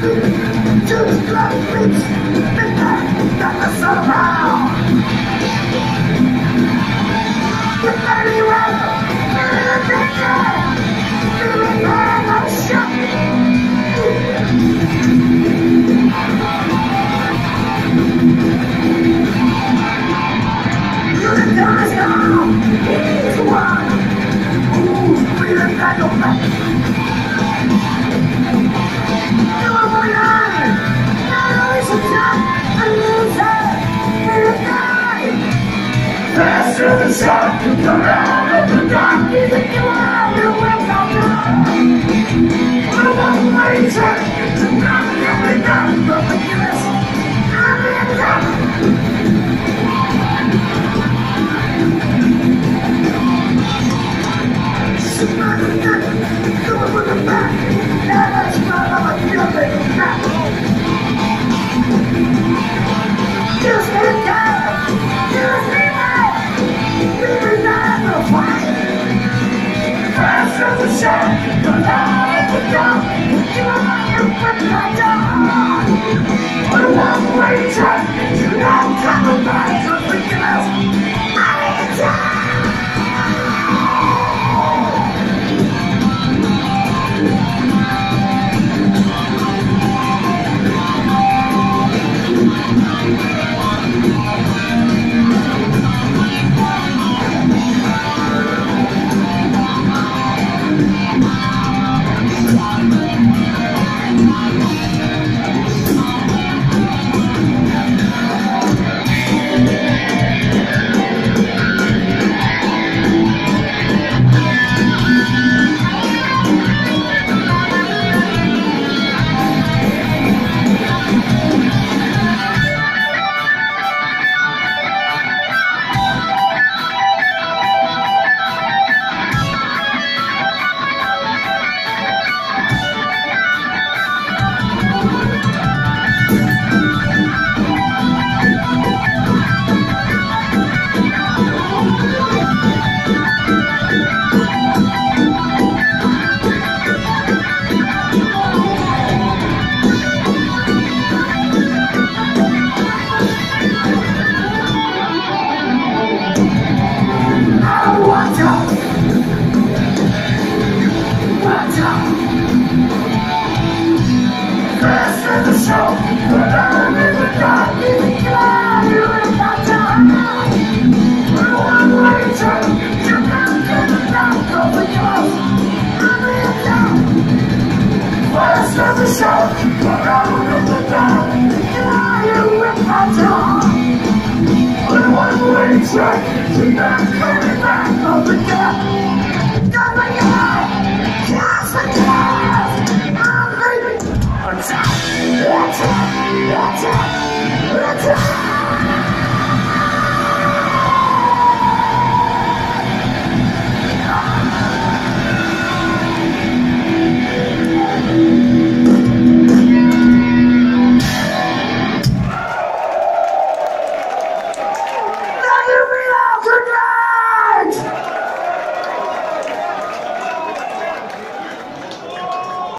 Just like it. Thank you. Come on, come on, come on, come on, Track to not coming back up again.